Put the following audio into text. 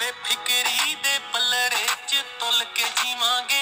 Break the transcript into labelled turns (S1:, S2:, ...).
S1: ਬੇਫਿਕਰੀ ਦੇ ਪੱਲੜੇ ਚ ਤੁਲ ਕੇ ਜੀਵਾਂਗੇ।